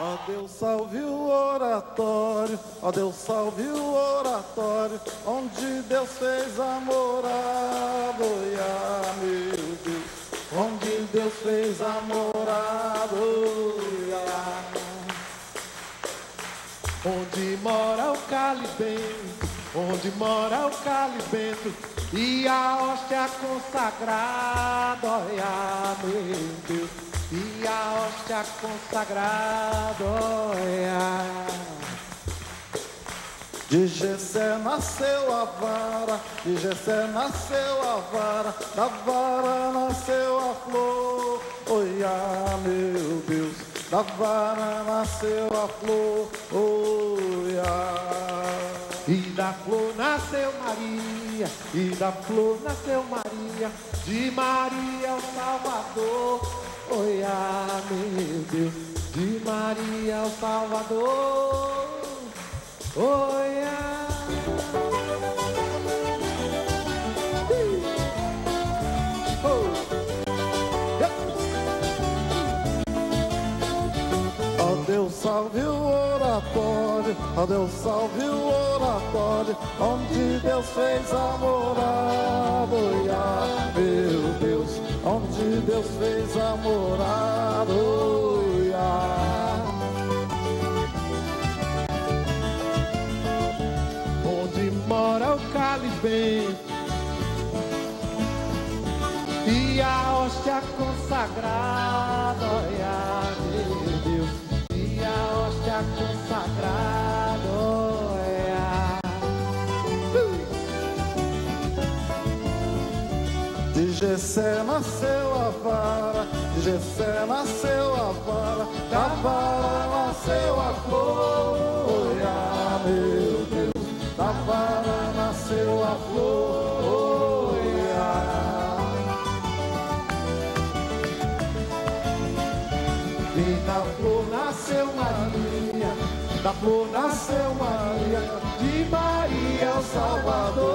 Ó Deus salve o oratório, ó Deus salve o oratório, onde Deus fez a morada, ah, meu Deus, onde Deus fez a morada, ah. onde mora o calibento, onde mora o calibento e a hóstia consagrada, olha, meu Deus e a hóstia consagrada. De Gessé nasceu a vara, de Gessé nasceu a vara, da vara nasceu a flor. Oia, meu Deus, da vara nasceu a flor. Oia. E da flor nasceu Maria, e da flor nasceu Maria, de Maria o Salvador. Oi, ah, meu Deus, de Maria o Salvador. Oi, ah. Ó Deus salve o oratório, ó Deus salve o oratório, onde Deus fez a morada, ah, meu Deus onde Deus fez a morada. Onde mora o calibento e a hóstia consagrada, olha, meu Deus, e a hóstia consagrada. Gessé nasceu a vara, de Gessé nasceu a vara, da vara nasceu a flor. Ah, meu Deus, da vara nasceu a flor. E da flor nasceu Maria, da flor nasceu Maria, de Maria o Salvador.